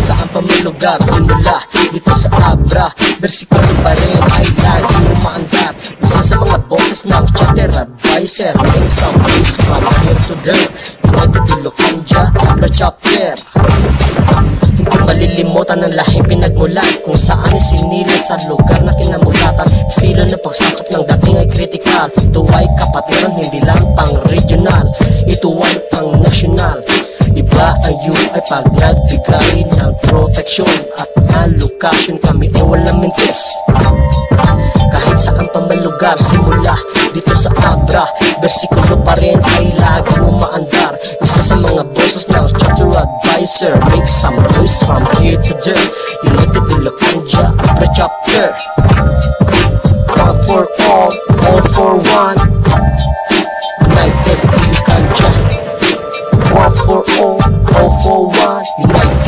Saan pa may lugar Simula dito sa Abra Versikulo pa rin ay lagi umaandar. Isa sa mga boses ng chapter advisor Make some news from here to there United Ilocanja Abra chapter. Hindi malilimutan ng lahing pinagmulan Kung saan isinilang sa lugar na kinamulatan. Estilo ng pagsakop ng dating ay critical. Ito ay kapatiran, hindi lang pang regional. Ito ay pang national. Iba ang ay pag nagbigay ng proteksyon At allocation kami ay walang mintis kahit saan pa man lugar Simula dito sa Abra Versikulo pa rin ay lagi umaandar Isa sa mga boses ng chapter advisor Make some news from here to there. United Ilocanja Abra chapter. One for all, all for one. United Ilocanja One for all, all for one. United